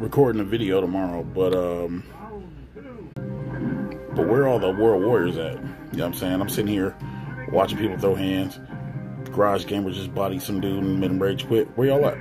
recording a video tomorrow, but um, but where are all the World Warriors at? You know what I'm saying? I'm sitting here watching people throw hands. Garage Gamer just body some dude and made him rage quit. Where y'all at?